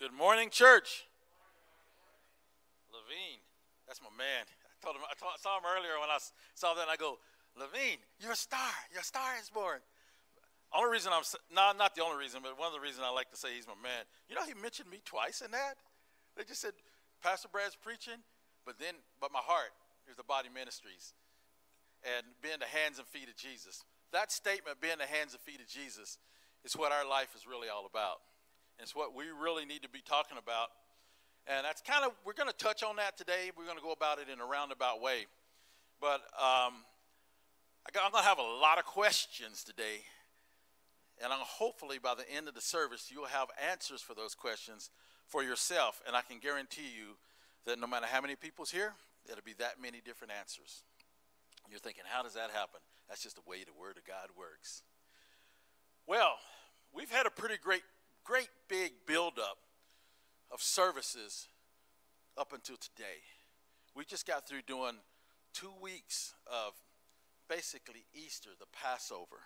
Good morning, church. Levine, that's my man. I told him I saw him earlier when I saw that. I go, Levine, you're a star. Your star is born. Only reason I'm not the only reason, but one of the reasons I like to say he's my man. You know, he mentioned me twice in that. They just said Pastor Brad's preaching, but then but my heart is the body ministries and being the hands and feet of Jesus. That statement, being the hands and feet of Jesus, is what our life is really all about. It's what we really need to be talking about. And that's kind of, we're going to touch on that today. We're going to go about it in a roundabout way. But um, I'm going to have a lot of questions today. And I'm, hopefully by the end of the service, you'll have answers for those questions for yourself. And I can guarantee you that no matter how many people's here, it'll be that many different answers. You're thinking, how does that happen? That's just the way the Word of God works. Well, we've had a pretty great great big buildup of services up until today. We just got through doing two weeks of basically Easter, the Passover.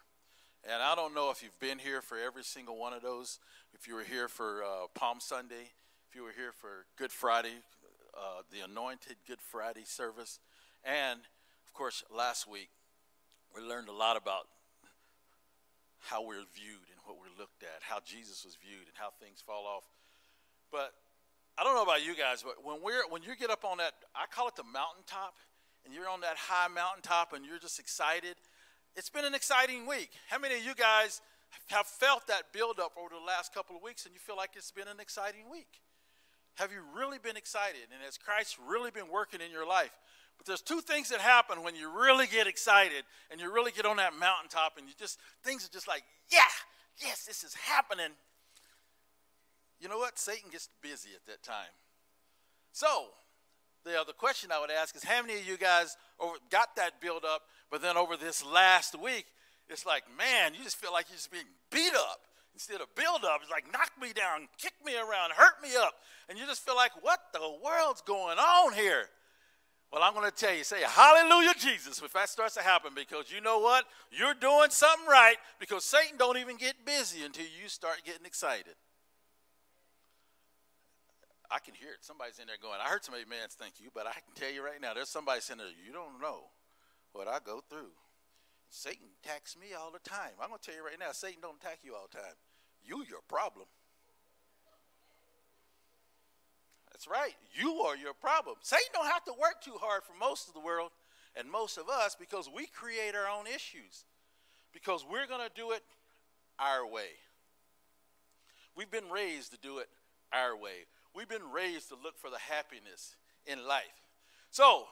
And I don't know if you've been here for every single one of those. If you were here for uh, Palm Sunday, if you were here for Good Friday, uh, the anointed Good Friday service, and of course, last week we learned a lot about how we're viewed what we're looked at, how Jesus was viewed, and how things fall off. But I don't know about you guys, but when we're when you get up on that, I call it the mountaintop, and you're on that high mountaintop, and you're just excited. It's been an exciting week. How many of you guys have felt that buildup over the last couple of weeks, and you feel like it's been an exciting week? Have you really been excited? And has Christ really been working in your life? But there's two things that happen when you really get excited and you really get on that mountaintop and you just, things are just like, yeah, yes, this is happening. You know what? Satan gets busy at that time. So, the other question I would ask is how many of you guys over, got that build up, but then over this last week, it's like, man, you just feel like you're just being beat up instead of build up. It's like, knock me down, kick me around, hurt me up. And you just feel like, what the world's going on here? Well, I'm going to tell you, say hallelujah, Jesus, if that starts to happen, because you know what? You're doing something right because Satan don't even get busy until you start getting excited. I can hear it. Somebody's in there going, I heard somebody, man, thank you, but I can tell you right now, there's somebody in there, you don't know what I go through. Satan attacks me all the time. I'm going to tell you right now, Satan don't attack you all the time. You your problem. That's right. You are your problem. Satan don't have to work too hard for most of the world and most of us because we create our own issues. Because we're going to do it our way. We've been raised to do it our way. We've been raised to look for the happiness in life. So,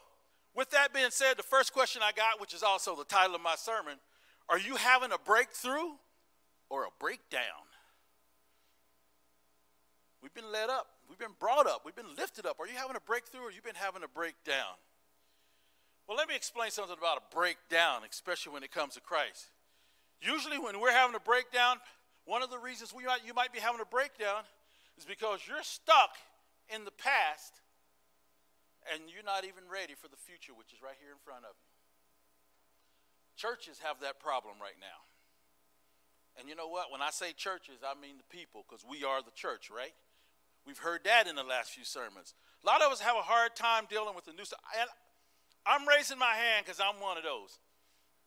with that being said, the first question I got, which is also the title of my sermon, are you having a breakthrough or a breakdown? We've been led up. We've been brought up. We've been lifted up. Are you having a breakthrough or you've been having a breakdown? Well, let me explain something about a breakdown, especially when it comes to Christ. Usually, when we're having a breakdown, one of the reasons we might, you might be having a breakdown is because you're stuck in the past and you're not even ready for the future, which is right here in front of you. Churches have that problem right now. And you know what? When I say churches, I mean the people because we are the church, right? We've heard that in the last few sermons. A lot of us have a hard time dealing with the new stuff. And I'm raising my hand because I'm one of those.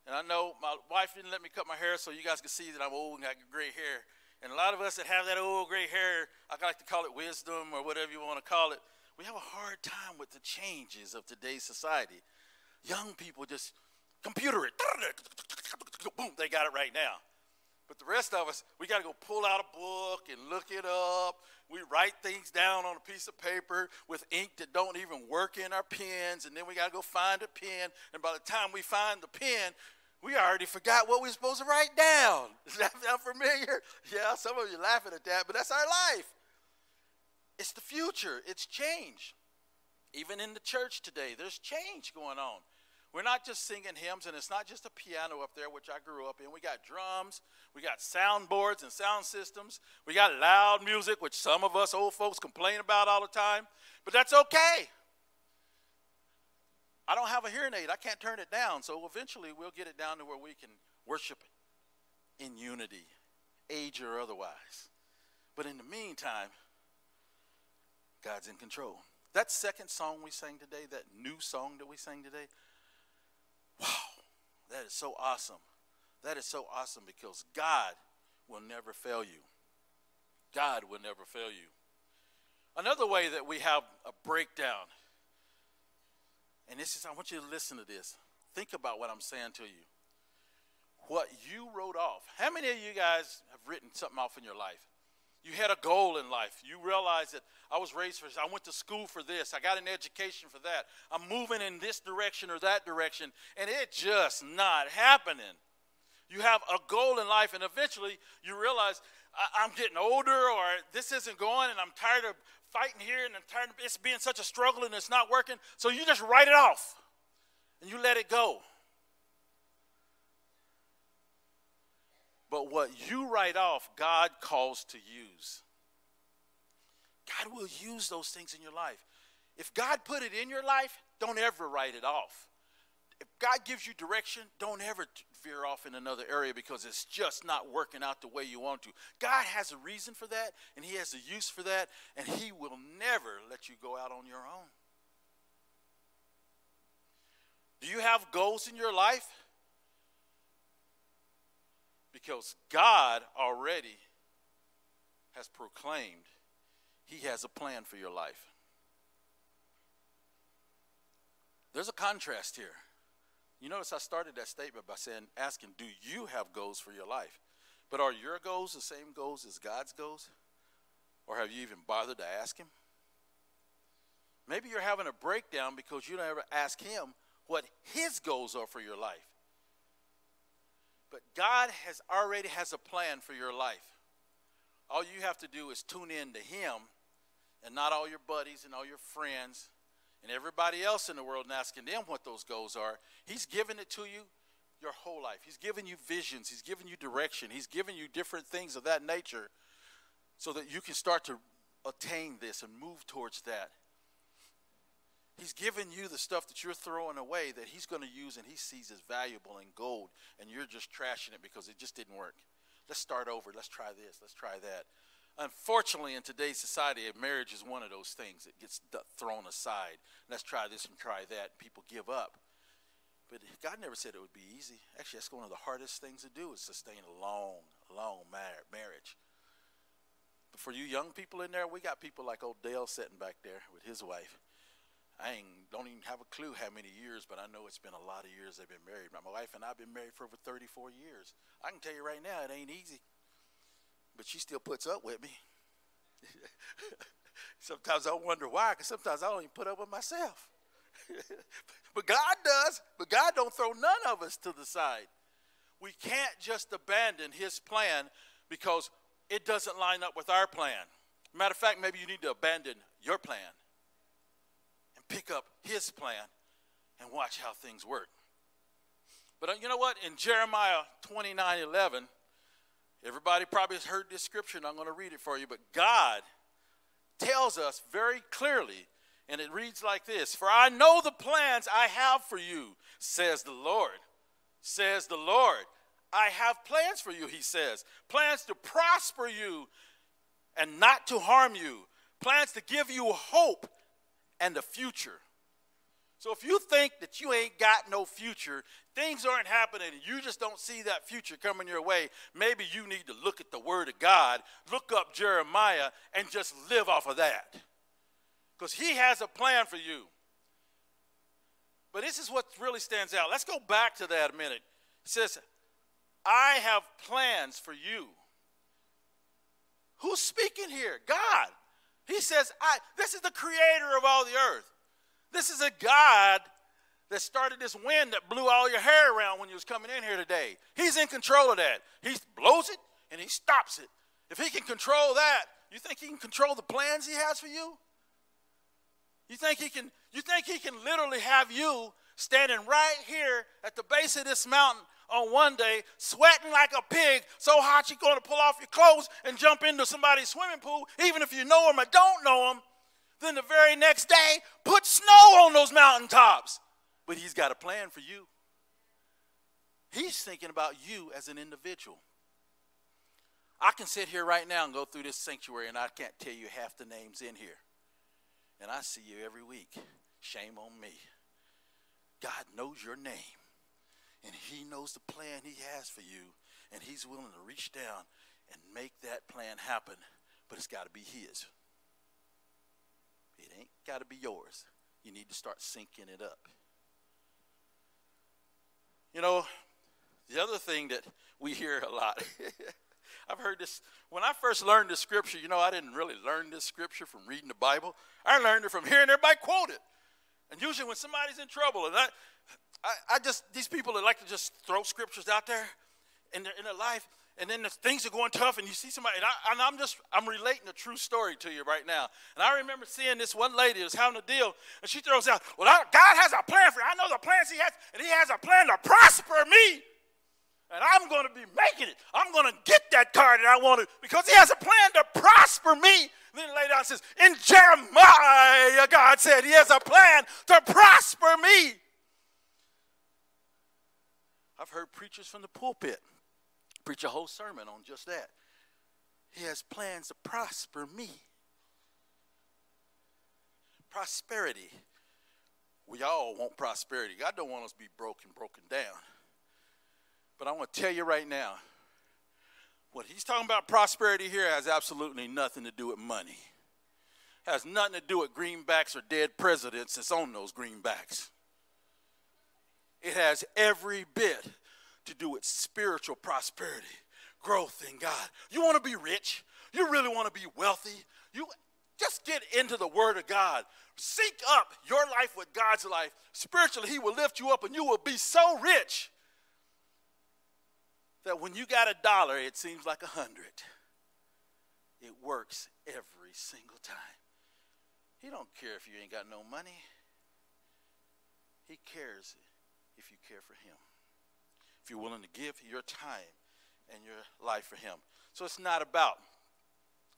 And I know my wife didn't let me cut my hair so you guys can see that I'm old and got gray hair. And a lot of us that have that old gray hair, I like to call it wisdom or whatever you want to call it, we have a hard time with the changes of today's society. Young people just computer it. Boom, they got it right now. But the rest of us, we got to go pull out a book and look it up. We write things down on a piece of paper with ink that don't even work in our pens, and then we got to go find a pen. And by the time we find the pen, we already forgot what we are supposed to write down. Does that sound familiar? Yeah, some of you laughing at that, but that's our life. It's the future. It's change. Even in the church today, there's change going on. We're not just singing hymns, and it's not just a piano up there, which I grew up in. We got drums, we got soundboards and sound systems, we got loud music, which some of us old folks complain about all the time, but that's okay. I don't have a hearing aid, I can't turn it down, so eventually we'll get it down to where we can worship it in unity, age or otherwise. But in the meantime, God's in control. That second song we sang today, that new song that we sang today, wow, that is so awesome. That is so awesome because God will never fail you. God will never fail you. Another way that we have a breakdown, and this is, I want you to listen to this. Think about what I'm saying to you. What you wrote off. How many of you guys have written something off in your life? You had a goal in life. You realized that I was raised for this. I went to school for this. I got an education for that. I'm moving in this direction or that direction, and it just not happening. You have a goal in life, and eventually you realize I'm getting older, or this isn't going, and I'm tired of fighting here, and I'm tired of it's being such a struggle, and it's not working. So you just write it off, and you let it go. But what you write off, God calls to use. God will use those things in your life. If God put it in your life, don't ever write it off. If God gives you direction, don't ever veer off in another area because it's just not working out the way you want to. God has a reason for that, and He has a use for that, and He will never let you go out on your own. Do you have goals in your life? Because God already has proclaimed He has a plan for your life. There's a contrast here. You notice I started that statement by saying, asking, do you have goals for your life? But are your goals the same goals as God's goals? Or have you even bothered to ask Him? Maybe you're having a breakdown because you don't ever ask Him what His goals are for your life. But God has already has a plan for your life. All you have to do is tune in to Him and not all your buddies and all your friends and everybody else in the world and asking them what those goals are. He's given it to you your whole life. He's given you visions, He's given you direction, He's given you different things of that nature so that you can start to attain this and move towards that. He's given you the stuff that you're throwing away that he's going to use and he sees as valuable and gold, and you're just trashing it because it just didn't work. Let's start over. Let's try this. Let's try that. Unfortunately, in today's society, marriage is one of those things that gets thrown aside. Let's try this and try that. People give up. But God never said it would be easy. Actually, that's one of the hardest things to do is sustain a long, long marriage. But for you young people in there, we got people like old Dale sitting back there with his wife. I ain't, don't even have a clue how many years, but I know it's been a lot of years they've been married. My wife and I have been married for over 34 years. I can tell you right now, it ain't easy. But she still puts up with me. sometimes I wonder why, because sometimes I don't even put up with myself. but God does. But God don't throw none of us to the side. We can't just abandon His plan because it doesn't line up with our plan. Matter of fact, maybe you need to abandon your plan and pick up his plan and watch how things work. But uh, you know what? In Jeremiah 29 11, everybody probably has heard this scripture, and I'm going to read it for you. But God tells us very clearly, and it reads like this For I know the plans I have for you, says the Lord. Says the Lord. I have plans for you, he says. Plans to prosper you and not to harm you. Plans to give you hope and the future. So if you think that you ain't got no future, things aren't happening, and you just don't see that future coming your way, maybe you need to look at the Word of God, look up Jeremiah, and just live off of that. Because He has a plan for you. But this is what really stands out. Let's go back to that a minute. It says, I have plans for you. Who's speaking here? God. He says, I, This is the creator of all the earth. This is a God that started this wind that blew all your hair around when you was coming in here today. He's in control of that. He blows it and he stops it. If he can control that, you think he can control the plans he has for you? You think he can you think he can literally have you standing right here at the base of this mountain on one day, sweating like a pig, so hot you're going to pull off your clothes and jump into somebody's swimming pool, even if you know them or don't know them. Then the very next day, put snow on those mountaintops. But he's got a plan for you. He's thinking about you as an individual. I can sit here right now and go through this sanctuary, and I can't tell you half the names in here. and I see you every week. Shame on me. God knows your name, and He knows the plan He has for you, and He's willing to reach down and make that plan happen, but it's got to be His. It ain't got to be yours. You need to start syncing it up. You know, the other thing that we hear a lot, I've heard this, when I first learned the scripture, you know, I didn't really learn this scripture from reading the Bible. I learned it from hearing everybody quote it. And usually when somebody's in trouble, and I, I, I just, these people that like to just throw scriptures out there in their, in their life, and then the things are going tough, and you see somebody, and, I, am just, I'm relating a true story to you right now. And I remember seeing this one lady was having a deal, and she throws out, Well, God has a plan for you. I know the plans He has, and He has a plan to prosper me. And I'm going to be making it. I'm going to get that car that I wanted because He has a plan to prosper me. And then later on says, In Jeremiah, God said He has a plan to prosper me. I've heard preachers from the pulpit preach a whole sermon on just that. He has plans to prosper me. Prosperity. We all want prosperity. God don't want us to be broken, broken down. But I want to tell you right now, what he's talking about prosperity here has absolutely nothing to do with money. Has nothing to do with greenbacks or dead presidents that's on those greenbacks. It has every bit to do with spiritual prosperity, growth in God. You want to be rich? You really want to be wealthy? You just get into the Word of God. Seek up your life with God's life. Spiritually, He will lift you up and you will be so rich that when you got a dollar, it seems like a hundred. It works every single time. He don't care if you ain't got no money. He cares if you care for him if you're willing to give your time and your life for Him. So it's not about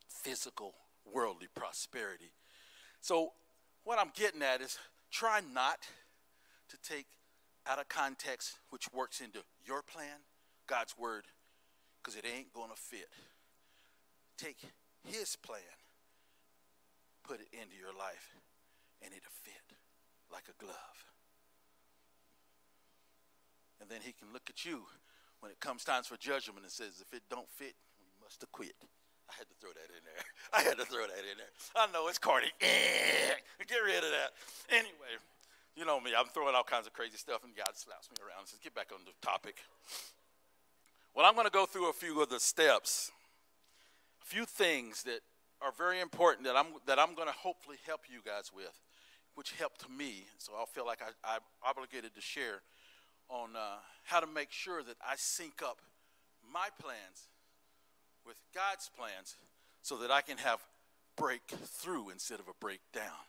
physical, worldly prosperity. So, what I'm getting at is try not to take out of context, which works into your plan, God's word, because it ain't going to fit. Take His plan, put it into your life, and it'll fit like a glove. And then he can look at you when it comes times for judgment and says, if it don't fit, we must have quit. I had to throw that in there. I had to throw that in there. I know it's corny. Get rid of that. Anyway, you know me. I'm throwing all kinds of crazy stuff, and God slaps me around and says, get back on the topic. Well, I'm going to go through a few of the steps, a few things that are very important that I'm, that I'm going to hopefully help you guys with, which helped me. So I'll feel like I, I'm obligated to share on uh, how to make sure that I sync up my plans with God's plans so that I can have breakthrough instead of a breakdown.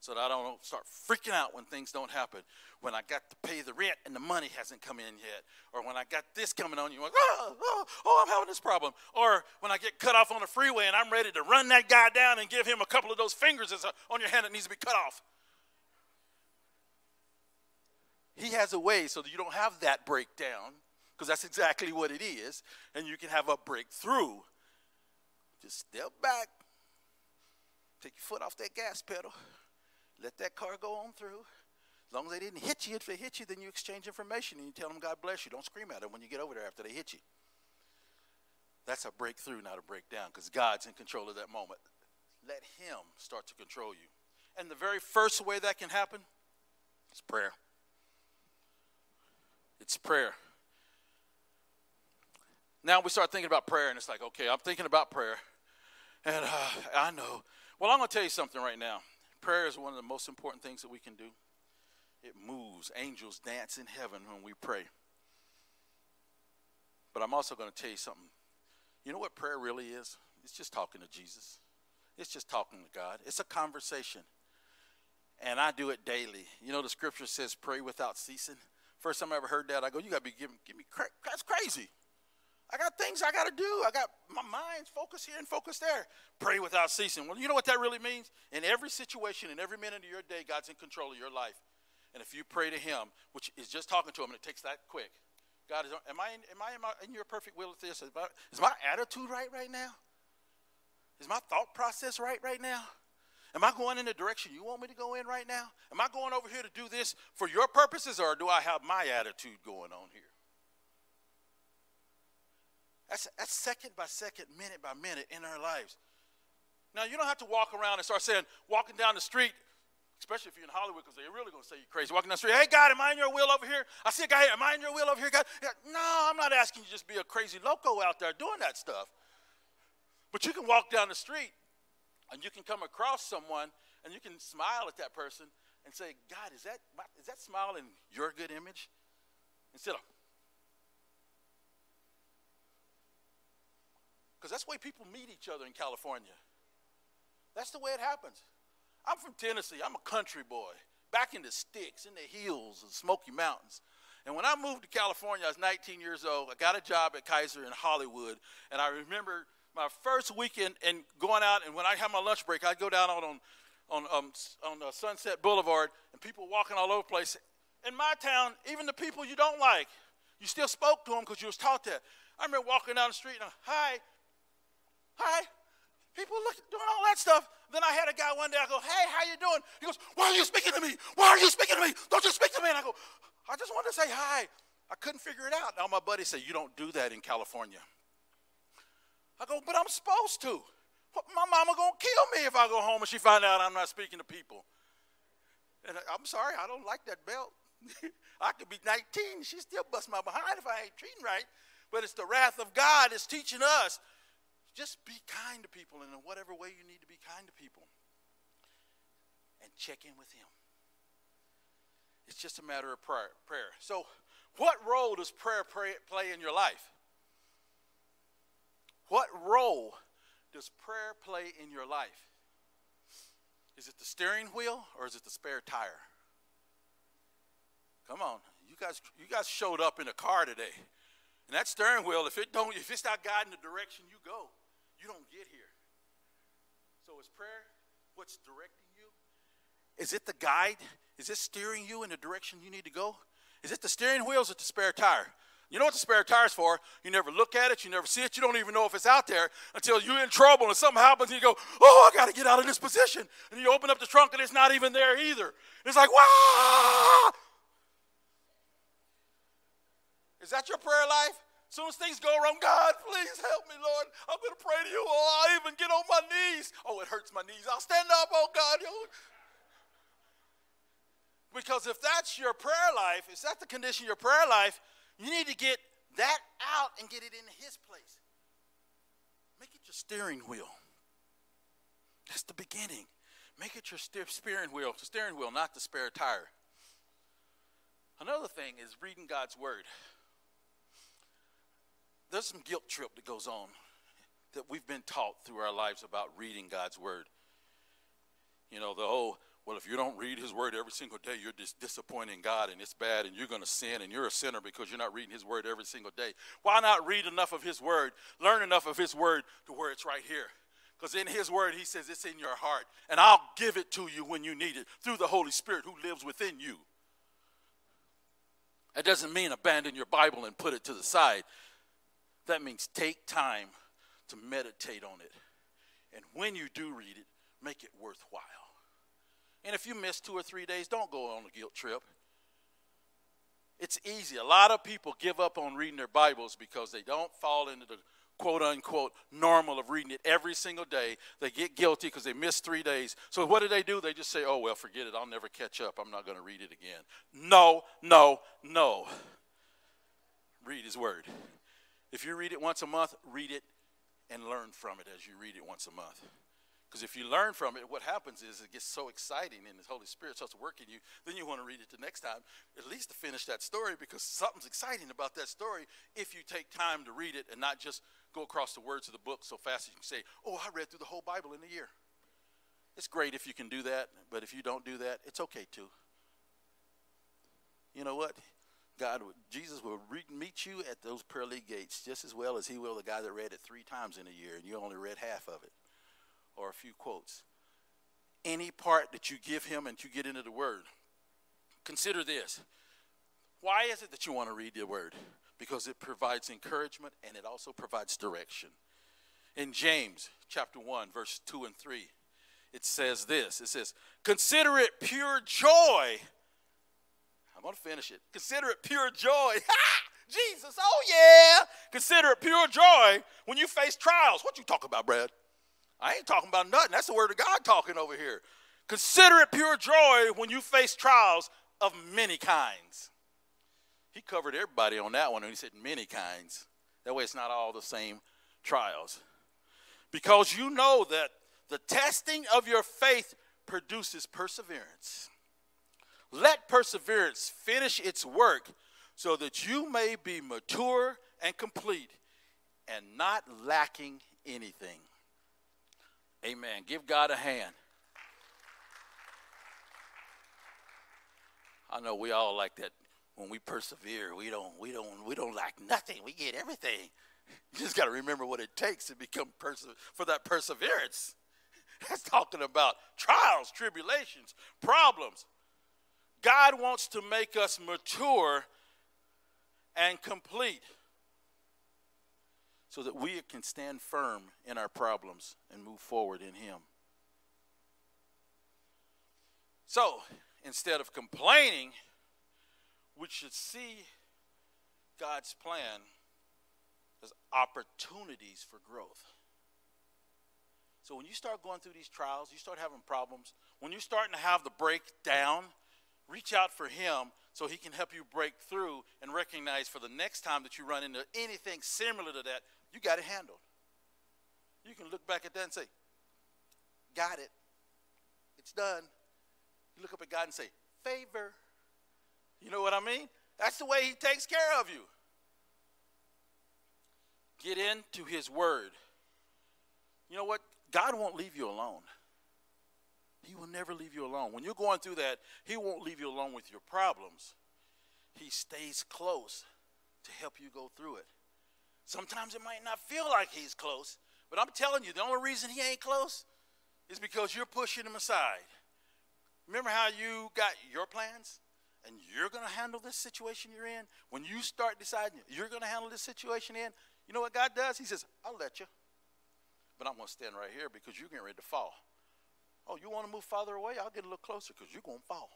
So that I don't start freaking out when things don't happen. When I got to pay the rent and the money hasn't come in yet. Or when I got this coming on you, like, oh, oh, oh, I'm having this problem. Or when I get cut off on the freeway and I'm ready to run that guy down and give him a couple of those fingers on your hand that needs to be cut off. He has a way so that you don't have that breakdown, because that's exactly what it is, and you can have a breakthrough. Just step back, take your foot off that gas pedal, let that car go on through. As long as they didn't hit you, if they hit you, then you exchange information and you tell them God bless you. Don't scream at them when you get over there after they hit you. That's a breakthrough, not a breakdown, because God's in control of that moment. Let Him start to control you. And the very first way that can happen is prayer. It's prayer. Now we start thinking about prayer, and it's like, okay, I'm thinking about prayer. And uh, I know. Well, I'm going to tell you something right now. Prayer is one of the most important things that we can do. It moves. Angels dance in heaven when we pray. But I'm also going to tell you something. You know what prayer really is? It's just talking to Jesus, it's just talking to God. It's a conversation. And I do it daily. You know, the scripture says, pray without ceasing. First time I ever heard that, I go, you got to be giving, give me, that's crazy. I got things I got to do. I got my mind's focused here and focused there. Pray without ceasing. Well, you know what that really means? In every situation, in every minute of your day, God's in control of your life. And if you pray to Him, which is just talking to Him, and it takes that quick. God, is, am I in, am I in, my, in your perfect will with this? Is my, is my attitude right right now? Is my thought process right right now? Am I going in the direction you want me to go in right now? Am I going over here to do this for your purposes, or do I have my attitude going on here? That's, that's second by second, minute by minute in our lives. Now, you don't have to walk around and start saying, walking down the street, especially if you're in Hollywood, because they're really going to say you're crazy. Walking down the street, hey, God, am I in your will over here? I see a guy here, am I in your will over here, God? No, I'm not asking you to just be a crazy loco out there doing that stuff. But you can walk down the street and you can come across someone and you can smile at that person and say, God, is that, is that smile in your good image? Instead of, Because that's the way people meet each other in California. That's the way it happens. I'm from Tennessee. I'm a country boy, back in the sticks, in the hills of Smoky Mountains. And when I moved to California, I was 19 years old. I got a job at Kaiser in Hollywood. And I remember my first weekend and going out, and when I had my lunch break, I'd go down on, on, on, um, on uh, Sunset Boulevard, and people walking all over the place. In my town, even the people you don't like, you still spoke to them because you was taught that. I remember walking down the street and, hi, Hi. People look doing all that stuff. Then I had a guy one day, I go, hey, how you doing? He goes, why are you speaking to me? Why are you speaking to me? Don't you speak to me? And I go, I just wanted to say hi. I couldn't figure it out. Now my buddy said, you don't do that in California. I go, but I'm supposed to. My mama gonna kill me if I go home and she find out I'm not speaking to people. And I'm sorry, I don't like that belt. I could be 19, she still bust my behind if I ain't treating right. But it's the wrath of God is teaching us just be kind to people in whatever way you need to be kind to people. And check in with Him. It's just a matter of prayer. prayer. So, what role does prayer play in your life? What role does prayer play in your life? Is it the steering wheel or is it the spare tire? Come on, you guys, you guys showed up in a car today, and that steering wheel, if it don't, if it's not guiding the direction you go, you don't get here. So is prayer what's directing you? Is it the guide? Is it steering you in the direction you need to go? Is it the steering wheel or is it the spare tire? You know what the spare tire's for? You never look at it, you never see it, you don't even know if it's out there until you're in trouble and something happens and you go, Oh, I got to get out of this position. And you open up the trunk and it's not even there either. It's like, Wow! Is that your prayer life? As soon as things go wrong, God, please help me, Lord. I'm going to pray to you. Oh, I'll even get on my knees. Oh, it hurts my knees. I'll stand up. Oh, God. Because if that's your prayer life, is that the condition of your prayer life, you need to get that out and get it in His place. Make it your steering wheel. That's the beginning. Make it your steering wheel, the steering wheel, not the spare tire. Another thing is reading God's Word there's some guilt trip that goes on that we've been taught through our lives about reading God's word. You know, the whole, well, if you don't read his word every single day, you're just disappointing God and it's bad and you're going to sin and you're a sinner because you're not reading his word every single day. Why not read enough of his word, learn enough of his word to where it's right here? Because in his word, he says it's in your heart. And I'll give it to you when you need it through the Holy Spirit who lives within you. That doesn't mean abandon your Bible and put it to the side. That means take time to meditate on it. And when you do read it, make it worthwhile. And if you miss two or three days, don't go on a guilt trip. It's easy. A lot of people give up on reading their Bibles because they don't fall into the quote unquote normal of reading it every single day. They get guilty because they miss three days. So what do they do? They just say, oh, well, forget it. I'll never catch up. I'm not going to read it again. No, no, no. Read His Word. If you read it once a month, read it and learn from it as you read it once a month. Because if you learn from it, what happens is it gets so exciting and the Holy Spirit starts working you, then you want to read it the next time, at least to finish that story, because something's exciting about that story if you take time to read it and not just go across the words of the book so fast that you can say, Oh, I read through the whole Bible in a year. It's great if you can do that, but if you don't do that, it's okay too. You know what? God, Jesus will meet you at those pearly gates just as well as he will the guy that read it three times in a year and you only read half of it or a few quotes. Any part that you give him and you get into the word, consider this. Why is it that you want to read the word? Because it provides encouragement and it also provides direction. In James chapter 1, verse 2 and 3, it says this it says, Consider it pure joy. I'm going to finish it. Consider it pure joy. Jesus, oh yeah. Consider it pure joy when you face trials. What you talking about, Brad? I ain't talking about nothing. That's the word of God talking over here. Consider it pure joy when you face trials of many kinds. He covered everybody on that one, and he said many kinds. That way, it's not all the same trials. Because you know that the testing of your faith produces perseverance. Let perseverance finish its work so that you may be mature and complete and not lacking anything. Amen. Give God a hand. I know we all like that when we persevere, we don't we don't we don't lack nothing. We get everything. You just got to remember what it takes to become perse- for that perseverance. That's talking about trials, tribulations, problems. God wants to make us mature and complete so that we can stand firm in our problems and move forward in Him. So, instead of complaining, we should see God's plan as opportunities for growth. So when you start going through these trials, you start having problems, when you're starting to have the breakdown, reach out for Him so He can help you break through and recognize for the next time that you run into anything similar to that, you got it handled. You can look back at that and say, Got it. It's done. You look up at God and say, Favor. You know what I mean? That's the way He takes care of you. Get into His Word. You know what? God won't leave you alone. He will never leave you alone. When you're going through that, He won't leave you alone with your problems. He stays close to help you go through it. Sometimes it might not feel like He's close, but I'm telling you, the only reason He ain't close is because you're pushing Him aside. Remember how you got your plans? and you're going to handle this situation you're in, when you start deciding you're going to handle this situation in, you know what God does? He says, I'll let you. But I'm going to stand right here because you're getting ready to fall. Oh, you want to move farther away? I'll get a little closer because you're going to fall.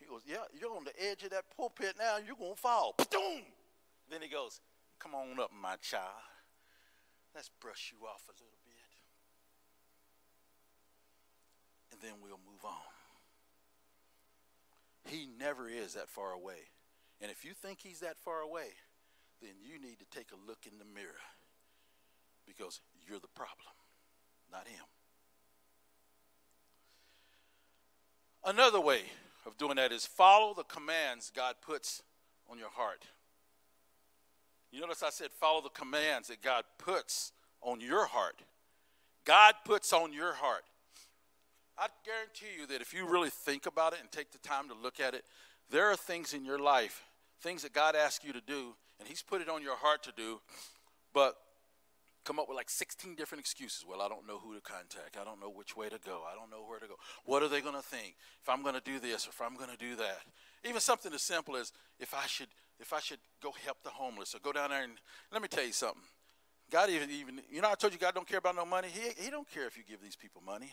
He goes, Yeah, you're on the edge of that pulpit now. You're going to fall. Boom! Then he goes, Come on up, my child. Let's brush you off a little bit. And then we'll move on. He never is that far away. And if you think he's that far away, then you need to take a look in the mirror because you're the problem, not him. Another way of doing that is follow the commands God puts on your heart. You notice I said follow the commands that God puts on your heart. God puts on your heart. I guarantee you that if you really think about it and take the time to look at it, there are things in your life, things that God asks you to do, and He's put it on your heart to do, but come up with like 16 different excuses. Well, I don't know who to contact. I don't know which way to go. I don't know where to go. What are they going to think if I'm going to do this or if I'm going to do that? Even something as simple as if I should if I should go help the homeless or go down there and let me tell you something. God even even you know I told you God don't care about no money. He he don't care if you give these people money.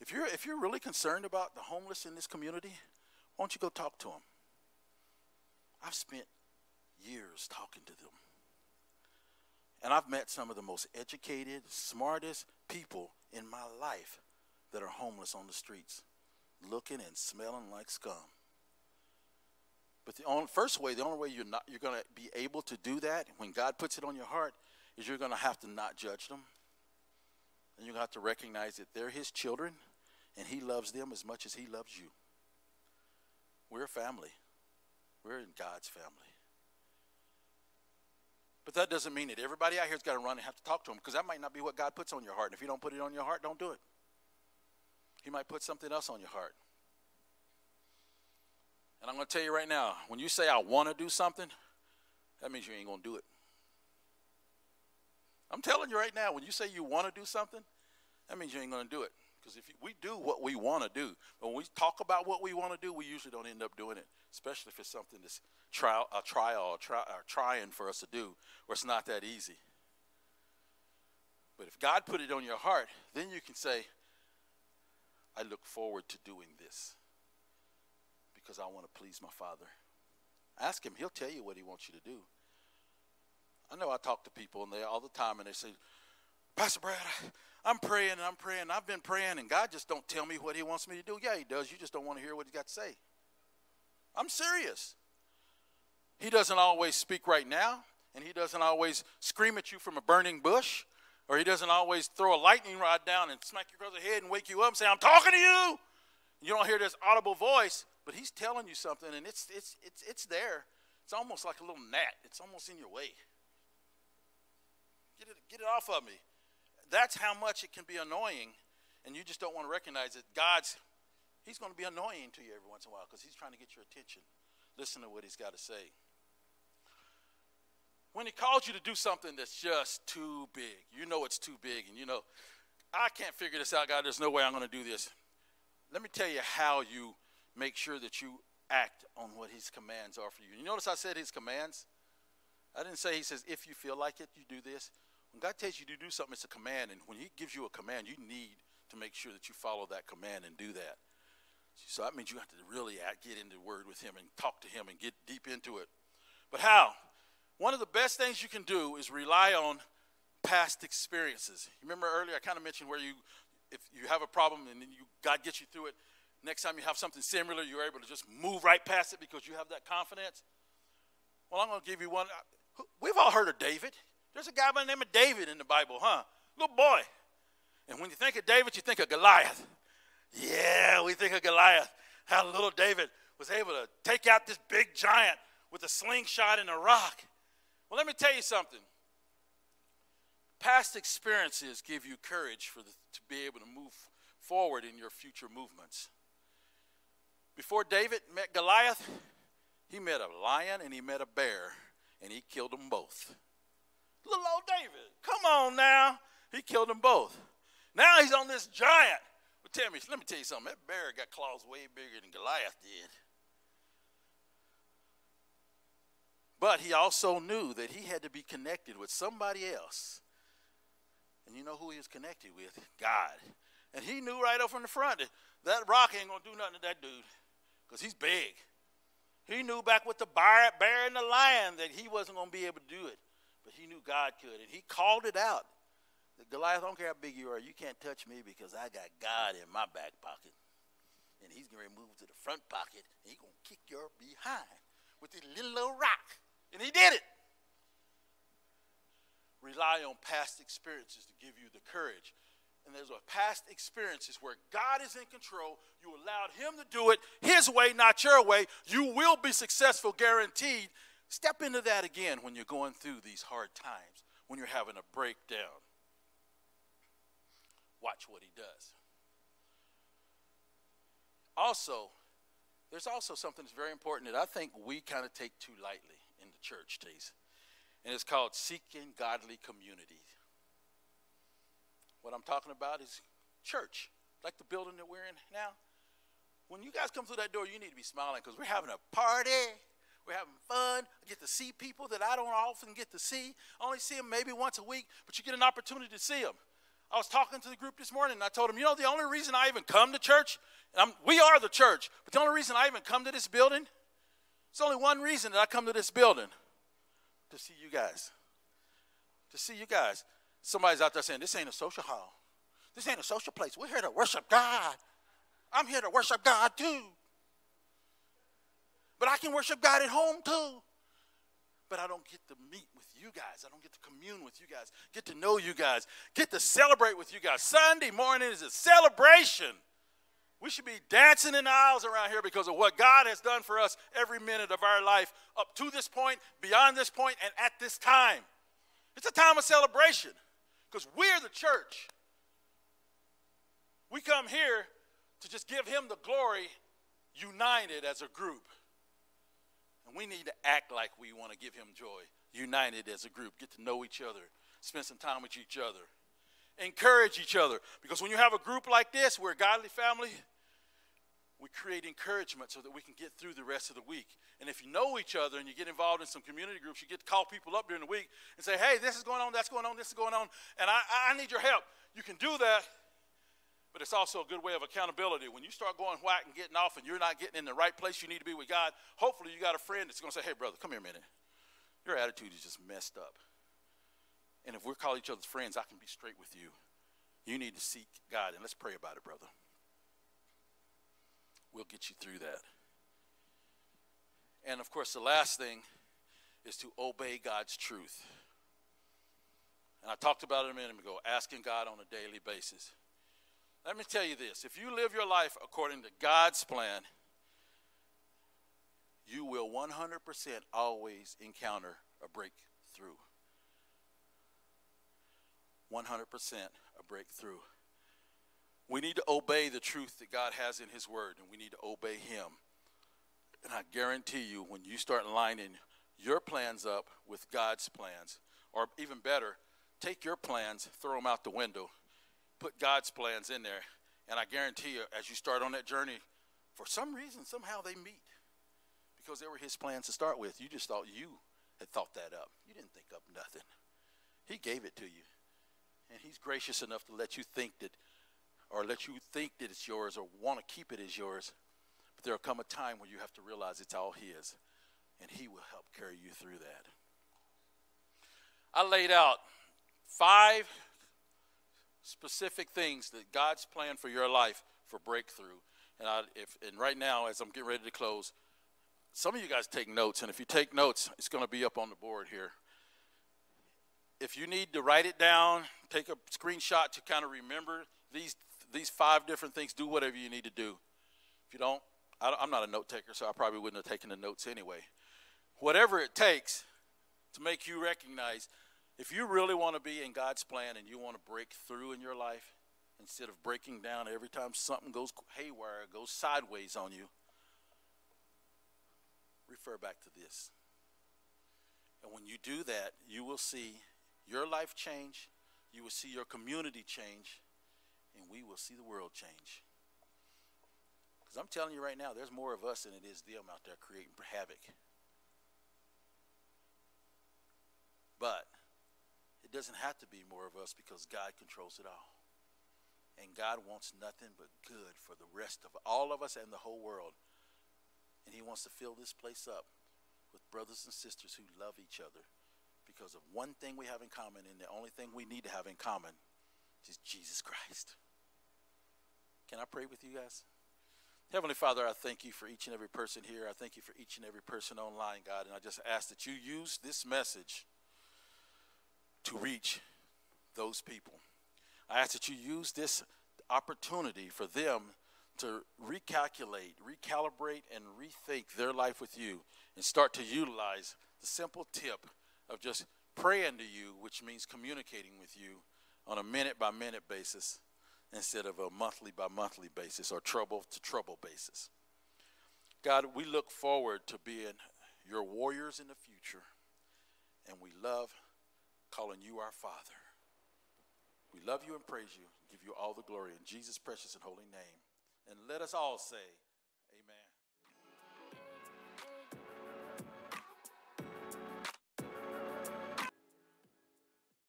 If you're, if you're really concerned about the homeless in this community, why don't you go talk to them? I've spent years talking to them. And I've met some of the most educated, smartest people in my life that are homeless on the streets, looking and smelling like scum. But the only, first way, the only way you're not you're going to be able to do that when God puts it on your heart is you're going to have to not judge them, and you're going to have to recognize that they're His children, and He loves them as much as He loves you. We're a family, we're in God's family. But that doesn't mean that everybody out here's got to run and have to talk to him because that might not be what God puts on your heart. And if you don't put it on your heart, don't do it. He might put something else on your heart. And I'm going to tell you right now when you say, I want to do something, that means you ain't going to do it. I'm telling you right now, when you say you want to do something, that means you ain't going to do it. Because if we do what we want to do, but when we talk about what we want to do, we usually don't end up doing it, especially if it's something that's trial, a trial, or, try, or trying for us to do, where it's not that easy. But if God put it on your heart, then you can say, I look forward to doing this because I want to please my Father. Ask Him, He'll tell you what He wants you to do. I know I talk to people and they all the time and they say, Pastor Brad, I'm praying and I'm praying. I've been praying and God just don't tell me what He wants me to do. Yeah, He does. You just don't want to hear what He's got to say. I'm serious. He doesn't always speak right now, and He doesn't always scream at you from a burning bush, or He doesn't always throw a lightning rod down and smack your brother's head and wake you up and say, I'm talking to you. You don't hear this audible voice, but He's telling you something, and it's, it's, it's, it's there. It's almost like a little gnat, it's almost in your way. Get it, get it off of me. That's how much it can be annoying, and you just don't want to recognize it. God's, He's going to be annoying to you every once in a while because He's trying to get your attention. Listen to what He's got to say. When He calls you to do something that's just too big, you know it's too big, and you know, I can't figure this out, God. There's no way I'm going to do this. Let me tell you how you make sure that you act on what His commands are for you. You notice I said His commands? I didn't say He says, if you feel like it, you do this. When God tells you to do something, it's a command. And when He gives you a command, you need to make sure that you follow that command and do that. So that means you have to really get into the Word with Him and talk to Him and get deep into it. But how? One of the best things you can do is rely on past experiences. You remember earlier I kind of mentioned where you, if you have a problem and then you, God gets you through it, next time you have something similar, you're able to just move right past it because you have that confidence. Well, I'm going to give you one. We've all heard of David. There's a guy by the name of David in the Bible, huh? Little boy. And when you think of David, you think of Goliath. Yeah, we think of Goliath. How little David was able to take out this big giant with a slingshot and a rock. Well, let me tell you something. Past experiences give you courage for the, to be able to move forward in your future movements. Before David met Goliath, he met a lion and he met a bear, and he killed them both. Little old David. Come on now. He killed them both. Now he's on this giant. But tell me, let me tell you something. That bear got claws way bigger than Goliath did. But he also knew that he had to be connected with somebody else. And you know who he was connected with? God. And he knew right up from the front that that rock ain't going to do nothing to that dude because he's big. He knew back with the bear, bear and the lion that he wasn't going to be able to do it but he knew God could, and he called it out. Goliath, I don't care how big you are, you can't touch me because I got God in my back pocket. And he's going to move to the front pocket, and he's going to kick your behind with this little old rock. And he did it. Rely on past experiences to give you the courage. And there's a past experiences where God is in control. You allowed him to do it his way, not your way. You will be successful, guaranteed. Step into that again when you're going through these hard times, when you're having a breakdown. Watch what he does. Also, there's also something that's very important that I think we kind of take too lightly in the church days, and it's called seeking godly community. What I'm talking about is church, like the building that we're in now. When you guys come through that door, you need to be smiling because we're having a party. We're having fun. I get to see people that I don't often get to see. I only see them maybe once a week, but you get an opportunity to see them. I was talking to the group this morning and I told them, you know, the only reason I even come to church, and I'm, we are the church, but the only reason I even come to this building, it's only one reason that I come to this building to see you guys. To see you guys. Somebody's out there saying, this ain't a social hall. This ain't a social place. We're here to worship God. I'm here to worship God too. But I can worship God at home too. But I don't get to meet with you guys. I don't get to commune with you guys, get to know you guys, get to celebrate with you guys. Sunday morning is a celebration. We should be dancing in the aisles around here because of what God has done for us every minute of our life up to this point, beyond this point, and at this time. It's a time of celebration because we're the church. We come here to just give Him the glory united as a group. And we need to act like we want to give him joy, united as a group, get to know each other, spend some time with each other, encourage each other. Because when you have a group like this, we're a godly family, we create encouragement so that we can get through the rest of the week. And if you know each other and you get involved in some community groups, you get to call people up during the week and say, hey, this is going on, that's going on, this is going on, and I, I need your help. You can do that, but it's also a good way of accountability. When you start going whack and getting off and you're not getting in the right place you need to be with God, hopefully you got a friend that's going to say, hey, brother, come here a minute. Your attitude is just messed up. And if we're call each other's friends, I can be straight with you. You need to seek God, and let's pray about it, brother. We'll get you through that. And of course, the last thing is to obey God's truth. And I talked about it a minute ago, asking God on a daily basis. Let me tell you this if you live your life according to God's plan, you will 100% always encounter a breakthrough. 100% a breakthrough. We need to obey the truth that God has in His Word, and we need to obey Him. And I guarantee you, when you start lining your plans up with God's plans, or even better, take your plans, throw them out the window, put God's plans in there, and I guarantee you, as you start on that journey, for some reason, somehow they meet because they were His plans to start with. You just thought you had thought that up. You didn't think up nothing. He gave it to you, and He's gracious enough to let you think that, or let you think that it's yours, or want to keep it as yours. But there'll come a time when you have to realize it's all His, and He will help carry you through that. I laid out five specific things that God's plan for your life for breakthrough. And I, if, and right now, as I'm getting ready to close, some of you guys take notes, and if you take notes, it's going to be up on the board here. If you need to write it down, take a screenshot to kind of remember these these five different things. Do whatever you need to do. If you don't, I, I'm not a note taker, so I probably wouldn't have taken the notes anyway. Whatever it takes to make you recognize if you really want to be in God's plan and you want to break through in your life, instead of breaking down every time something goes haywire, goes sideways on you, refer back to this. And when you do that, you will see your life change, you will see your community change, and we will see the world change. Because I'm telling you right now, there's more of us than it is them out there creating havoc. But it doesn't have to be more of us because God controls it all. And God wants nothing but good for the rest of all of us and the whole world. And He wants to fill this place up with brothers and sisters who love each other because of one thing we have in common, and the only thing we need to have in common is Jesus Christ. Can I pray with you guys? Heavenly Father, I thank you for each and every person here. I thank you for each and every person online, God. And I just ask that you use this message to reach those people. I ask that you use this opportunity for them to recalculate, recalibrate, and rethink their life with you and start to utilize the simple tip of just praying to you, which means communicating with you on a minute by minute basis instead of a monthly by monthly basis or trouble to trouble basis. God, we look forward to being your warriors in the future, and we love calling you our Father. We love you and praise you, give you all the glory in Jesus' precious and holy name. And let us all say.